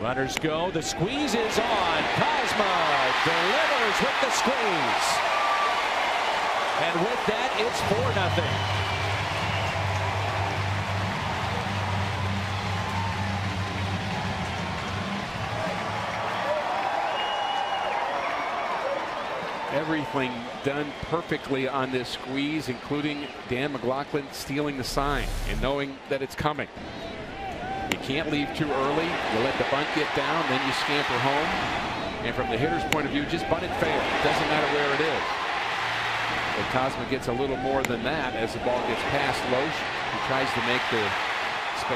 Runners go. The squeeze is on. Kozma delivers with the squeeze. And with that, it's 4 nothing. everything done perfectly on this squeeze, including Dan McLaughlin stealing the sign and knowing that it's coming. You can't leave too early. You let the bunt get down, then you scamper home. And from the hitter's point of view, just bunt it fair. It doesn't matter where it is. But Kozma gets a little more than that as the ball gets past Lohse. He tries to make the